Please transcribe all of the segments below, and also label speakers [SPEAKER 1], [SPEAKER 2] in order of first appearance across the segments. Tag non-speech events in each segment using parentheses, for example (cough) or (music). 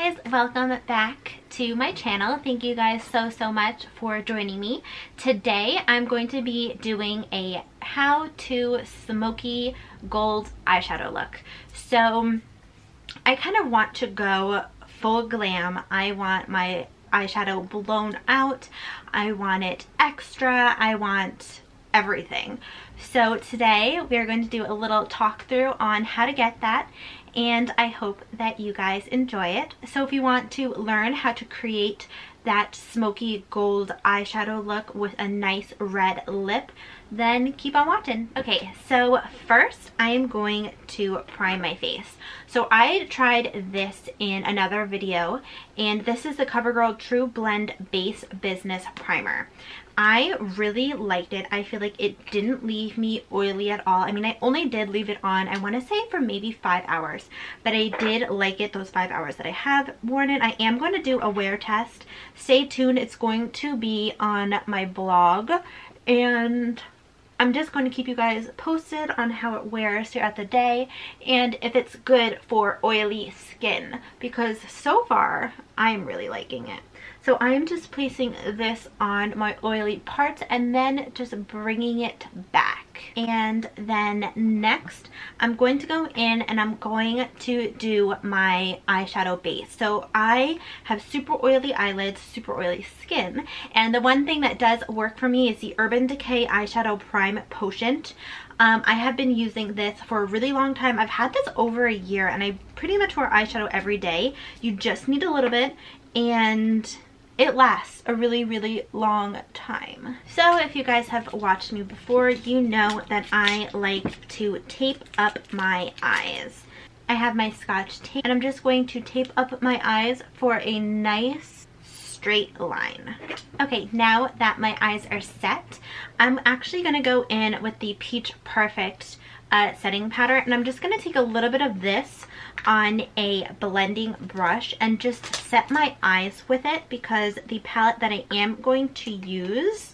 [SPEAKER 1] guys, welcome back to my channel. Thank you guys so, so much for joining me. Today, I'm going to be doing a how to smoky gold eyeshadow look. So, I kind of want to go full glam. I want my eyeshadow blown out. I want it extra. I want everything. So today we are going to do a little talk through on how to get that and I hope that you guys enjoy it. So if you want to learn how to create that smoky gold eyeshadow look with a nice red lip, then keep on watching. Okay, so first I am going to prime my face. So I tried this in another video, and this is the CoverGirl TruBlend Base Business Primer. I really liked it. I feel like it didn't leave me oily at all. I mean, I only did leave it on, I want to say for maybe five hours, but I did like it those five hours that I have worn it. I am going to do a wear test. Stay tuned. It's going to be on my blog and I'm just going to keep you guys posted on how it wears throughout the day and if it's good for oily skin because so far I'm really liking it. So I'm just placing this on my oily parts and then just bringing it back. And then next, I'm going to go in and I'm going to do my eyeshadow base. So I have super oily eyelids, super oily skin. And the one thing that does work for me is the Urban Decay Eyeshadow Prime Potion. Um, I have been using this for a really long time. I've had this over a year and I pretty much wear eyeshadow every day. You just need a little bit and it lasts a really, really long time. So if you guys have watched me before, you know that I like to tape up my eyes. I have my scotch tape and I'm just going to tape up my eyes for a nice straight line. Okay, now that my eyes are set, I'm actually going to go in with the Peach Perfect uh, setting powder and I'm just going to take a little bit of this on a blending brush and just set my eyes with it because the palette that I am going to use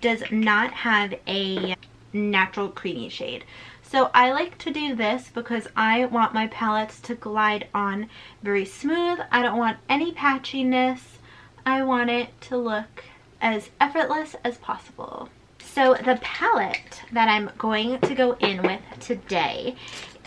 [SPEAKER 1] does not have a natural creamy shade. So I like to do this because I want my palettes to glide on very smooth. I don't want any patchiness. I want it to look as effortless as possible. So the palette that I'm going to go in with today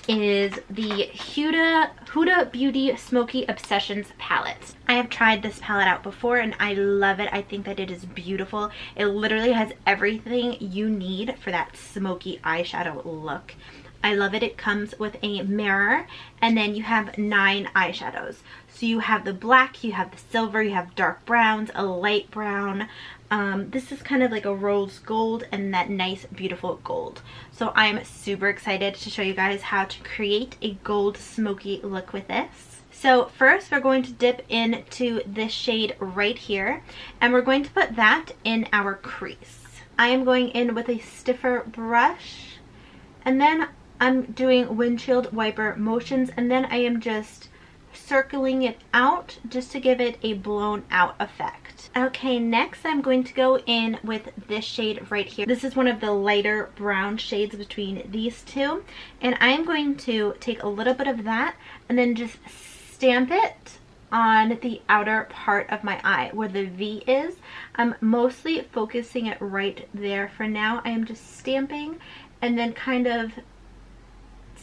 [SPEAKER 1] is the Huda, Huda Beauty Smoky Obsessions palette. I have tried this palette out before and I love it. I think that it is beautiful. It literally has everything you need for that smoky eyeshadow look. I love it. It comes with a mirror and then you have nine eyeshadows. So you have the black, you have the silver, you have dark browns, a light brown, um, this is kind of like a rose gold and that nice beautiful gold. So I'm super excited to show you guys how to create a gold smoky look with this. So first we're going to dip into this shade right here and we're going to put that in our crease. I am going in with a stiffer brush and then I'm doing windshield wiper motions and then I am just circling it out just to give it a blown out effect. Okay, next I'm going to go in with this shade right here. This is one of the lighter brown shades between these two. And I'm going to take a little bit of that and then just stamp it on the outer part of my eye where the V is. I'm mostly focusing it right there for now. I am just stamping and then kind of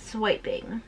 [SPEAKER 1] swiping.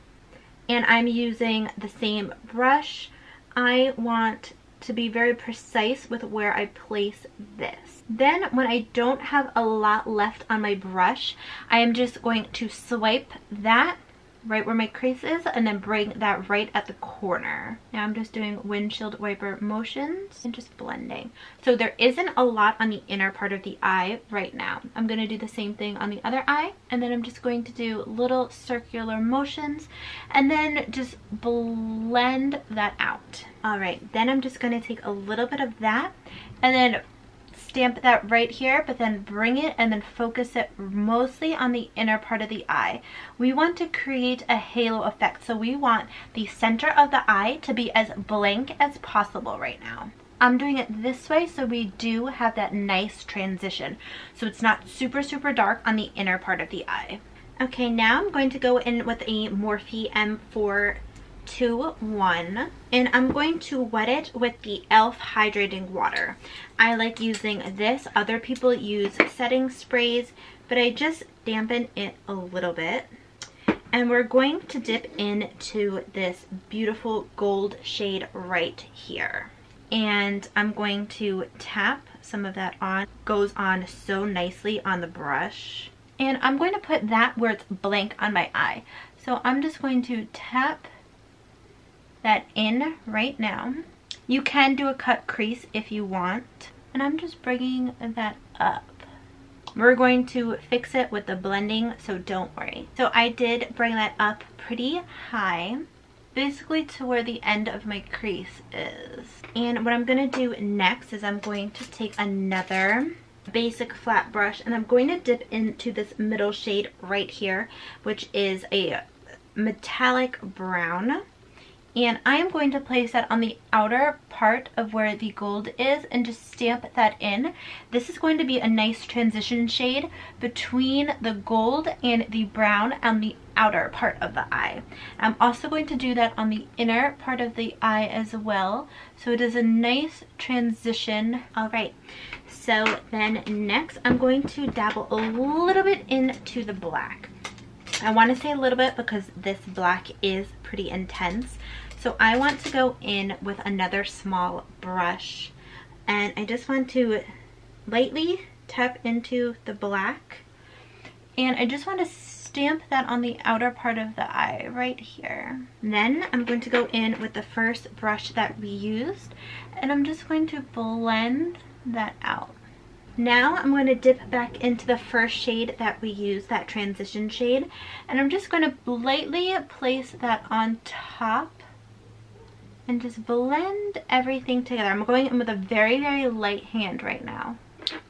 [SPEAKER 1] And I'm using the same brush. I want to be very precise with where I place this. Then when I don't have a lot left on my brush, I am just going to swipe that right where my crease is and then bring that right at the corner. Now I'm just doing windshield wiper motions and just blending. So there isn't a lot on the inner part of the eye right now. I'm going to do the same thing on the other eye and then I'm just going to do little circular motions and then just blend that out. Alright, then I'm just going to take a little bit of that and then stamp that right here, but then bring it and then focus it mostly on the inner part of the eye. We want to create a halo effect, so we want the center of the eye to be as blank as possible right now. I'm doing it this way so we do have that nice transition. So it's not super, super dark on the inner part of the eye. Okay, now I'm going to go in with a Morphe M4 2-1 and I'm going to wet it with the e.l.f. hydrating water. I like using this. Other people use setting sprays, but I just dampen it a little bit. And we're going to dip into this beautiful gold shade right here. And I'm going to tap some of that on. Goes on so nicely on the brush. And I'm going to put that where it's blank on my eye. So I'm just going to tap that in right now. You can do a cut crease if you want. And I'm just bringing that up. We're going to fix it with the blending, so don't worry. So I did bring that up pretty high, basically to where the end of my crease is. And what I'm to do next is I'm going to take another basic flat brush and I'm going to dip into this middle shade right here, which is a metallic brown and I am going to place that on the outer part of where the gold is and just stamp that in. This is going to be a nice transition shade between the gold and the brown on the outer part of the eye. I'm also going to do that on the inner part of the eye as well. So it is a nice transition. All right, so then next I'm going to dabble a little bit into the black. I want to say a little bit because this black is pretty intense. So I want to go in with another small brush and I just want to lightly tap into the black and I just want to stamp that on the outer part of the eye right here. Then I'm going to go in with the first brush that we used and I'm just going to blend that out. Now I'm going to dip back into the first shade that we used, that transition shade, and I'm just going to lightly place that on top and just blend everything together. I'm going in with a very, very light hand right now.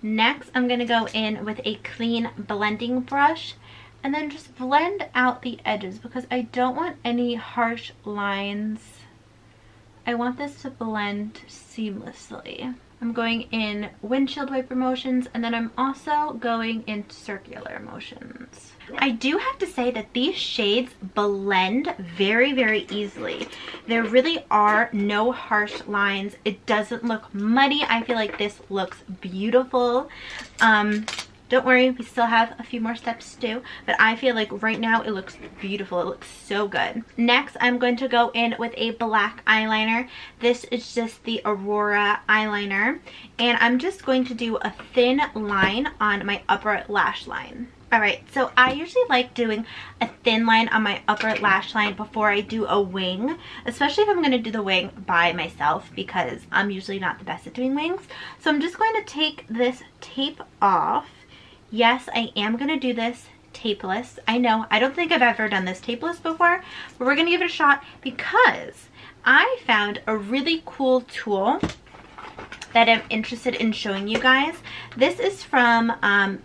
[SPEAKER 1] Next, I'm going to go in with a clean blending brush and then just blend out the edges because I don't want any harsh lines. I want this to blend seamlessly. I'm going in windshield wiper motions and then I'm also going in circular motions. I do have to say that these shades blend very, very easily. There really are no harsh lines. It doesn't look muddy. I feel like this looks beautiful. Um, don't worry, we still have a few more steps to do, but I feel like right now it looks beautiful. It looks so good. Next, I'm going to go in with a black eyeliner. This is just the Aurora eyeliner, and I'm just going to do a thin line on my upper lash line. Alright, so I usually like doing a thin line on my upper lash line before I do a wing, especially if I'm going to do the wing by myself because I'm usually not the best at doing wings. So I'm just going to take this tape off Yes, I am going to do this tapeless. I know, I don't think I've ever done this tapeless before, but we're going to give it a shot because I found a really cool tool that I'm interested in showing you guys. This is from um,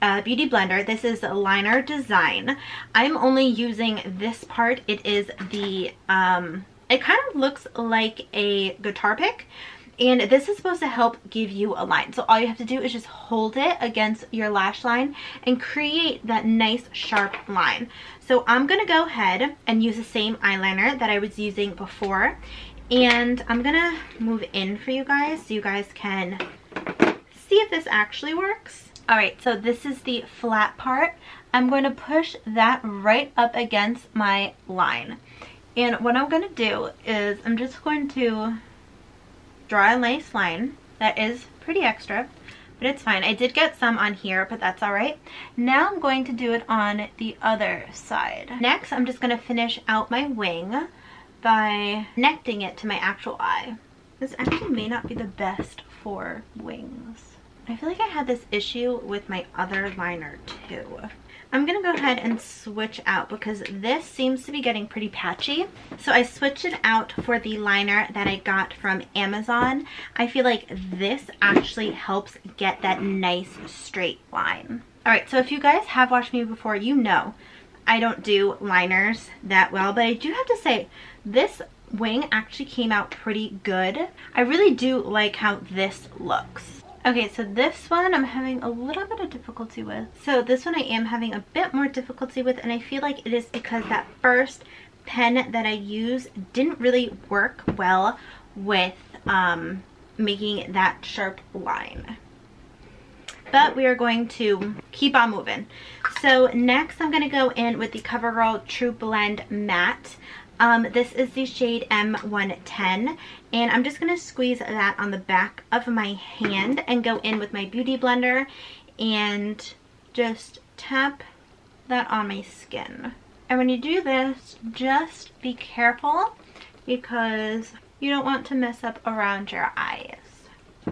[SPEAKER 1] uh, Beauty Blender. This is Liner Design. I'm only using this part. It is the, um, it kind of looks like a guitar pick, and this is supposed to help give you a line. So all you have to do is just hold it against your lash line and create that nice sharp line. So I'm to go ahead and use the same eyeliner that I was using before. And I'm to move in for you guys so you guys can see if this actually works. Alright, so this is the flat part. I'm going to push that right up against my line. And what I'm going to do is I'm just going to draw a nice line that is pretty extra but it's fine. I did get some on here, but that's all right. Now I'm going to do it on the other side. Next, I'm just going to finish out my wing by connecting it to my actual eye. This actually may not be the best for wings. I feel like I had this issue with my other liner too. I'm to go ahead and switch out because this seems to be getting pretty patchy. So I switched it out for the liner that I got from Amazon. I feel like this actually helps get that nice straight line. Alright, so if you guys have watched me before, you know I don't do liners that well, but I do have to say this wing actually came out pretty good. I really do like how this looks. Okay, so this one I'm having a little bit of difficulty with. So this one I am having a bit more difficulty with and I feel like it is because that first pen that I use didn't really work well with um, making that sharp line. But we are going to keep on moving. So next I'm going to go in with the CoverGirl TruBlend Matte. Um, this is the shade M110 and I'm just going to squeeze that on the back of my hand and go in with my Beauty Blender and just tap that on my skin. And when you do this, just be careful because you don't want to mess up around your eyes.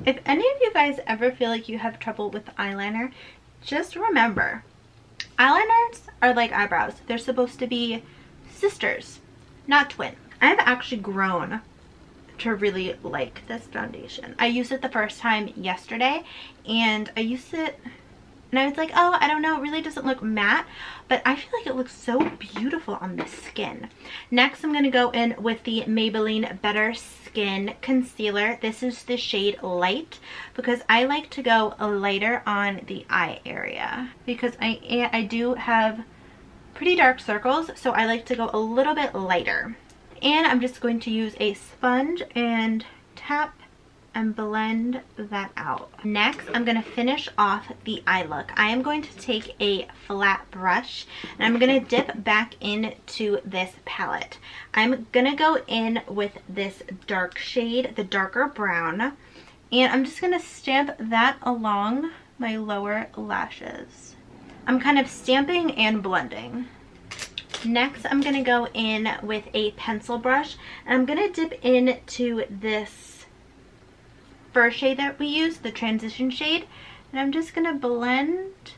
[SPEAKER 1] If any of you guys ever feel like you have trouble with eyeliner, just remember, eyeliners are like eyebrows. They're supposed to be sisters, not twin. I've actually grown to really like this foundation. I used it the first time yesterday and I used it and I was like, oh, I don't know, it really doesn't look matte, but I feel like it looks so beautiful on the skin. Next, I'm going to go in with the Maybelline Better Skin Concealer. This is the shade Light because I like to go lighter on the eye area because I, I do have pretty dark circles, so I like to go a little bit lighter. And I'm just going to use a sponge and tap and blend that out. Next, I'm going to finish off the eye look. I am going to take a flat brush and I'm going to dip back into this palette. I'm going to go in with this dark shade, the darker brown, and I'm just going to stamp that along my lower lashes. I'm kind of stamping and blending. Next, I'm going to go in with a pencil brush and I'm going to dip into this first shade that we used, the transition shade. And I'm just going to blend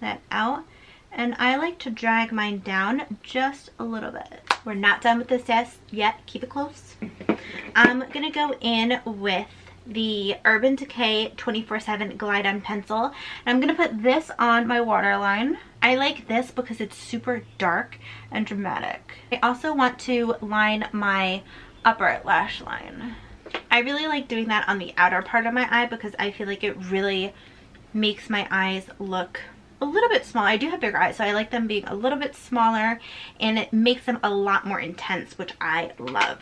[SPEAKER 1] that out. And I like to drag mine down just a little bit. We're not done with this test yet. Keep it close. (laughs) I'm going to go in with the Urban Decay 24-7 Glide On Pencil. And I'm going to put this on my waterline. I like this because it's super dark and dramatic. I also want to line my upper lash line. I really like doing that on the outer part of my eye because I feel like it really makes my eyes look a little bit small. I do have bigger eyes, so I like them being a little bit smaller and it makes them a lot more intense, which I love.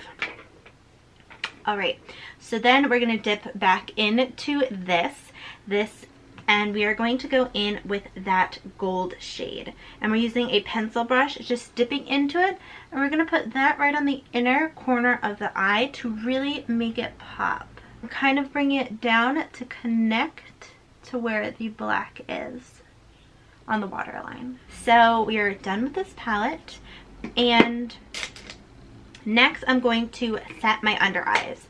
[SPEAKER 1] All right, so then we're gonna dip back into this. This and we are going to go in with that gold shade and we're using a pencil brush just dipping into it and we're going to put that right on the inner corner of the eye to really make it pop kind of bring it down to connect to where the black is on the waterline so we are done with this palette and next I'm going to set my under eyes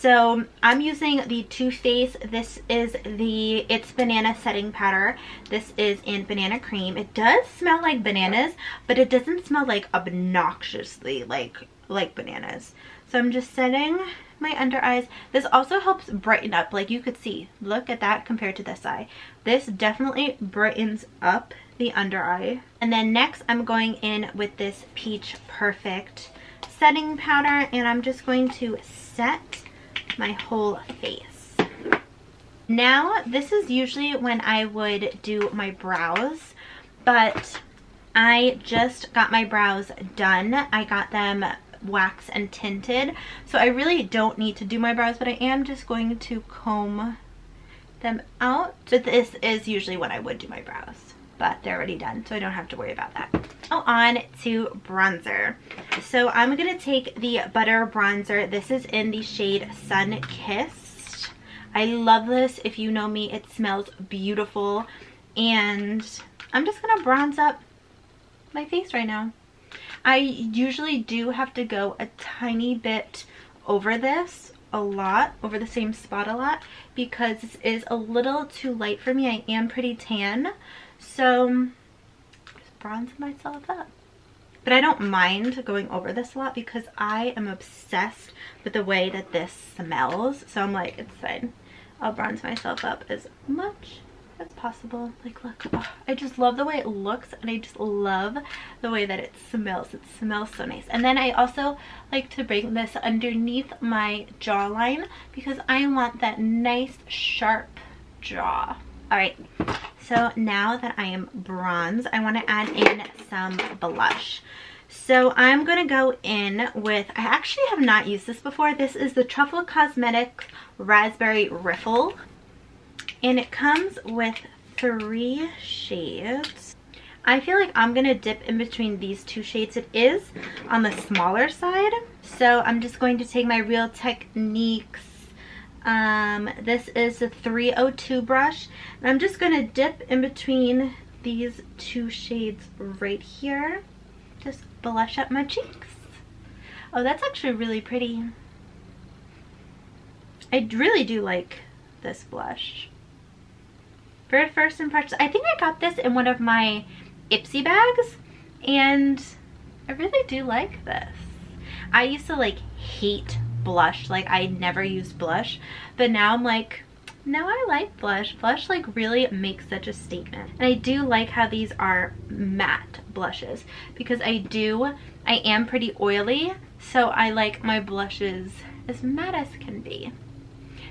[SPEAKER 1] so I'm using the Too Faced. This is the It's Banana Setting Powder. This is in Banana Cream. It does smell like bananas, but it doesn't smell like obnoxiously like, like bananas. So I'm just setting my under eyes. This also helps brighten up, like you could see. Look at that compared to this eye. This definitely brightens up the under eye. And then next I'm going in with this Peach Perfect setting powder and I'm just going to set my whole face. Now, this is usually when I would do my brows, but I just got my brows done. I got them wax and tinted, so I really don't need to do my brows, but I am just going to comb them out. But this is usually when I would do my brows, but they're already done, so I don't have to worry about that. Now on to bronzer. So I'm going to take the Butter Bronzer. This is in the shade Sun Kissed. I love this. If you know me, it smells beautiful. And I'm just going to bronze up my face right now. I usually do have to go a tiny bit over this a lot over the same spot a lot because this is a little too light for me I am pretty tan so just bronze myself up. But I don't mind going over this a lot because I am obsessed with the way that this smells. So I'm like, it's fine. I'll bronze myself up as much as possible. Like, look, oh, I just love the way it looks and I just love the way that it smells. It smells so nice. And then I also like to bring this underneath my jawline because I want that nice, sharp jaw. All right, so now that I am bronze, I want to add in some blush. So I'm going to go in with, I actually have not used this before. This is the Truffle Cosmetics Raspberry Riffle. And it comes with three shades. I feel like I'm going to dip in between these two shades. It is on the smaller side. So I'm just going to take my Real Techniques um, this is the 302 brush. And I'm just going to dip in between these two shades right here. Just blush up my cheeks. Oh, that's actually really pretty. I really do like this blush. For first impression, I think I got this in one of my Ipsy bags. And I really do like this. I used to like hate blush. Like I never used blush, but now I'm like, now I like blush. Blush like really makes such a statement. And I do like how these are matte blushes because I do, I am pretty oily. So I like my blushes as matte as can be.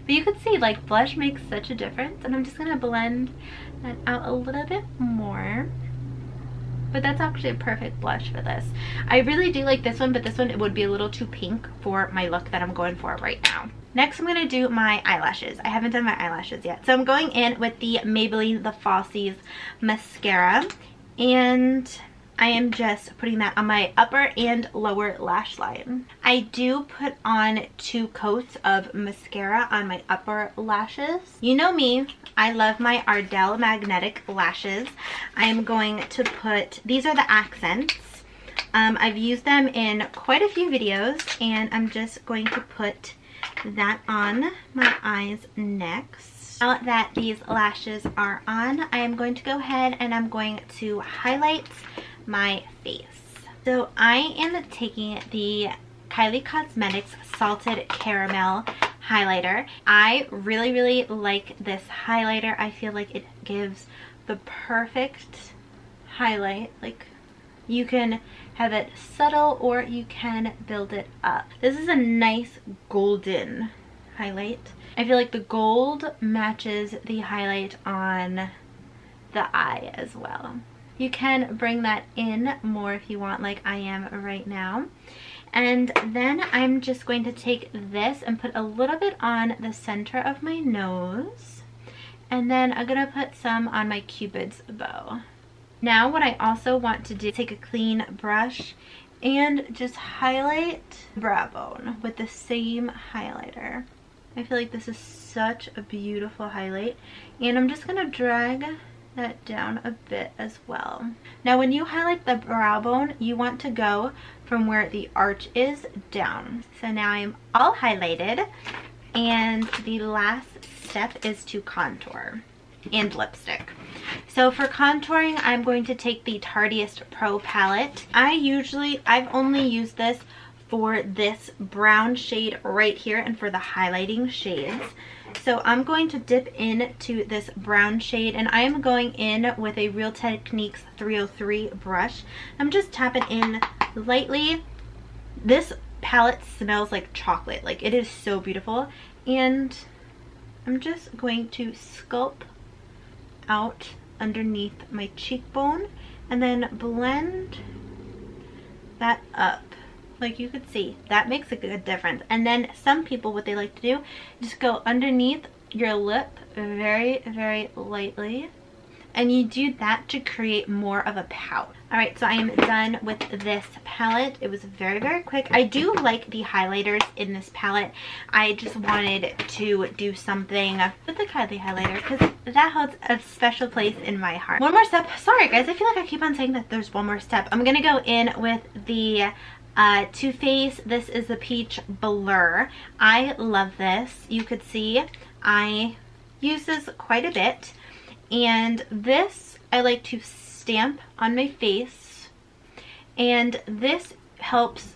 [SPEAKER 1] But you can see like blush makes such a difference and I'm just gonna blend that out a little bit more but that's actually a perfect blush for this. I really do like this one, but this one it would be a little too pink for my look that I'm going for right now. Next, I'm going to do my eyelashes. I haven't done my eyelashes yet. So I'm going in with the Maybelline The Falsies Mascara. And I am just putting that on my upper and lower lash line. I do put on two coats of mascara on my upper lashes. You know me, I love my Ardell Magnetic Lashes. I am going to put, these are the accents. Um, I've used them in quite a few videos and I'm just going to put that on my eyes next. Now that these lashes are on, I am going to go ahead and I'm going to highlight my face. So I am taking the Kylie Cosmetics Salted Caramel highlighter. I really, really like this highlighter. I feel like it gives the perfect highlight. Like you can have it subtle or you can build it up. This is a nice golden highlight. I feel like the gold matches the highlight on the eye as well. You can bring that in more if you want like I am right now. And then I'm just going to take this and put a little bit on the center of my nose. And then I'm going to put some on my cupid's bow. Now what I also want to do, take a clean brush and just highlight brow bone with the same highlighter. I feel like this is such a beautiful highlight. And I'm just going to drag that down a bit as well. Now when you highlight the brow bone, you want to go from where the arch is down. So now I'm all highlighted and the last step is to contour and lipstick. So for contouring, I'm going to take the Tarteist Pro palette. I usually, I've only used this for this brown shade right here and for the highlighting shades. So I'm going to dip into this brown shade and I am going in with a Real Techniques 303 brush. I'm just tapping in lightly. This palette smells like chocolate. Like it is so beautiful. And I'm just going to sculpt out underneath my cheekbone and then blend that up like you could see that makes a good difference and then some people what they like to do just go underneath your lip very very lightly and you do that to create more of a pout. Alright, so I am done with this palette. It was very, very quick. I do like the highlighters in this palette. I just wanted to do something with the Kylie highlighter because that holds a special place in my heart. One more step. Sorry guys, I feel like I keep on saying that there's one more step. I'm going to go in with the uh, Too Faced, this is the Peach Blur. I love this. You could see I use this quite a bit. And this I like to stamp on my face. And this helps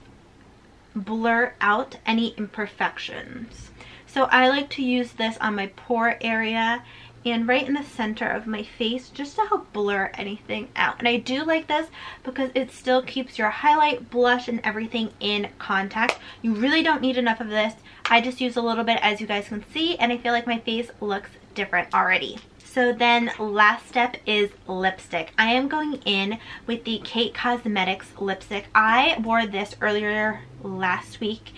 [SPEAKER 1] blur out any imperfections. So I like to use this on my pore area and right in the center of my face just to help blur anything out. And I do like this because it still keeps your highlight, blush, and everything in contact. You really don't need enough of this. I just use a little bit as you guys can see and I feel like my face looks different already. So then last step is lipstick. I am going in with the Kait Cosmetics lipstick. I wore this earlier last week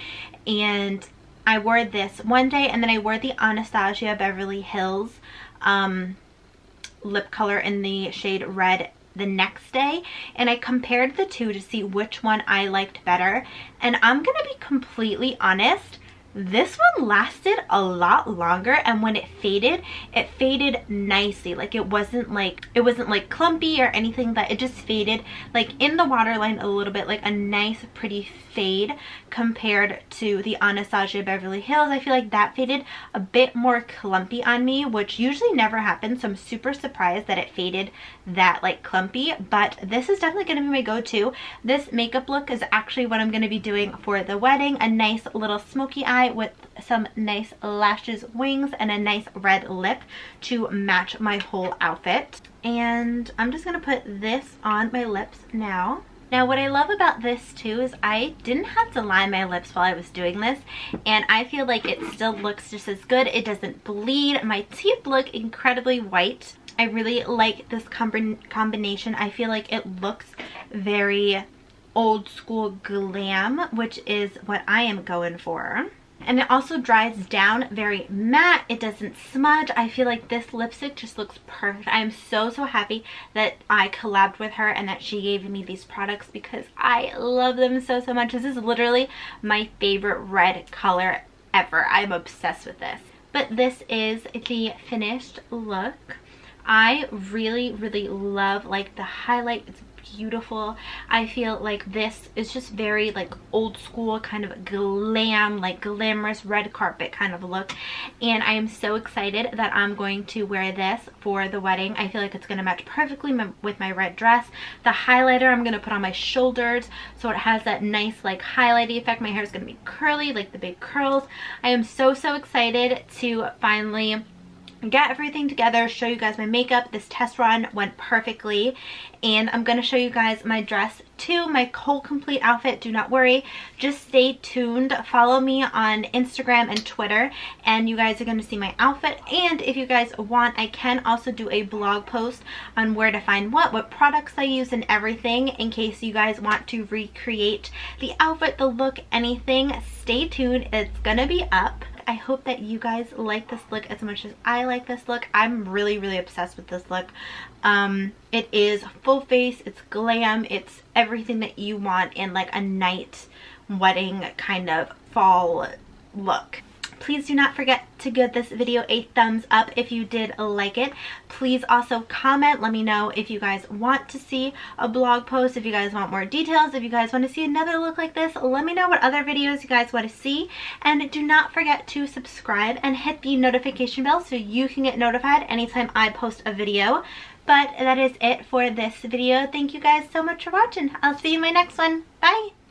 [SPEAKER 1] and I wore this one day and then I wore the Anastasia Beverly Hills um, lip color in the shade red the next day and I compared the two to see which one I liked better. And I'm gonna be completely honest this one lasted a lot longer and when it faded, it faded nicely. Like it wasn't like, it wasn't like clumpy or anything that it just faded like in the waterline a little bit, like a nice pretty fade compared to the Anastasia Beverly Hills. I feel like that faded a bit more clumpy on me, which usually never happens. So I'm super surprised that it faded that like clumpy, but this is definitely going to be my go-to. This makeup look is actually what I'm going to be doing for the wedding. A nice little smoky eye with some nice lashes, wings, and a nice red lip to match my whole outfit. And I'm just to put this on my lips now. Now what I love about this too is I didn't have to line my lips while I was doing this and I feel like it still looks just as good. It doesn't bleed. My teeth look incredibly white. I really like this combination. I feel like it looks very old school glam, which is what I am going for and it also dries down very matte. It doesn't smudge. I feel like this lipstick just looks perfect. I am so so happy that i collabed with her and that she gave me these products because i love them so so much. This is literally my favorite red color ever. I'm obsessed with this. But this is the finished look. I really, really love like the highlight. It's beautiful. I feel like this is just very like old school kind of glam, like glamorous red carpet kind of look. And I am so excited that I'm going to wear this for the wedding. I feel like it's going to match perfectly with my red dress. The highlighter I'm going to put on my shoulders so it has that nice like highlighty effect. My hair is going to be curly, like the big curls. I am so, so excited to finally get everything together, show you guys my makeup. This test run went perfectly and I'm going to show you guys my dress too, my whole complete outfit. Do not worry. Just stay tuned. Follow me on Instagram and Twitter and you guys are going to see my outfit. And if you guys want, I can also do a blog post on where to find what, what products I use and everything in case you guys want to recreate the outfit, the look, anything. Stay tuned. It's going to be up. I hope that you guys like this look as much as I like this look. I'm really, really obsessed with this look. Um, it is full face, it's glam, it's everything that you want in like a night wedding kind of fall look. Please do not forget to give this video a thumbs up if you did like it. Please also comment. Let me know if you guys want to see a blog post, if you guys want more details, if you guys want to see another look like this. Let me know what other videos you guys want to see. And do not forget to subscribe and hit the notification bell so you can get notified anytime I post a video. But that is it for this video. Thank you guys so much for watching. I'll see you in my next one. Bye!